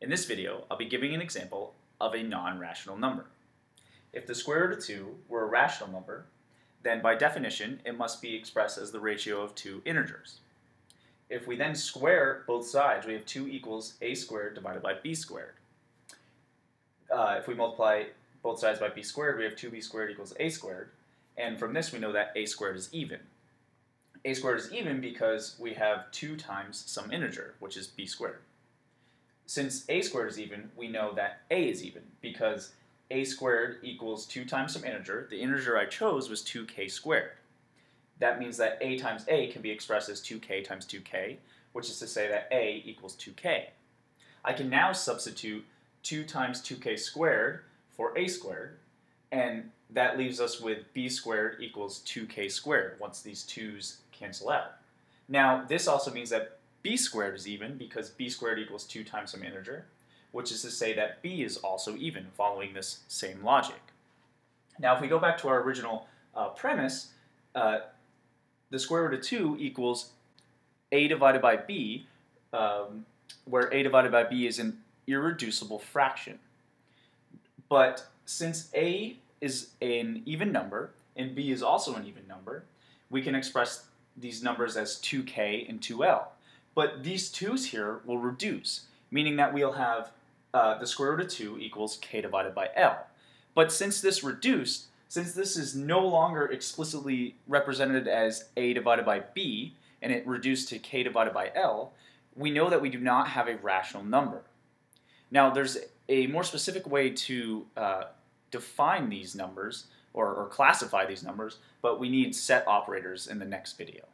In this video, I'll be giving an example of a non-rational number. If the square root of 2 were a rational number, then by definition it must be expressed as the ratio of two integers. If we then square both sides, we have 2 equals a squared divided by b squared. Uh, if we multiply both sides by b squared, we have 2b squared equals a squared. And from this we know that a squared is even. a squared is even because we have 2 times some integer, which is b squared. Since a squared is even, we know that a is even because a squared equals 2 times some integer. The integer I chose was 2k squared. That means that a times a can be expressed as 2k times 2k, which is to say that a equals 2k. I can now substitute 2 times 2k squared for a squared, and that leaves us with b squared equals 2k squared once these 2's cancel out. Now, this also means that b squared is even because b squared equals 2 times some integer, which is to say that b is also even following this same logic. Now if we go back to our original uh, premise, uh, the square root of 2 equals a divided by b, um, where a divided by b is an irreducible fraction. But since a is an even number and b is also an even number, we can express these numbers as 2k and 2l. But these 2's here will reduce, meaning that we'll have uh, the square root of 2 equals k divided by l. But since this reduced, since this is no longer explicitly represented as a divided by b, and it reduced to k divided by l, we know that we do not have a rational number. Now, there's a more specific way to uh, define these numbers or, or classify these numbers, but we need set operators in the next video.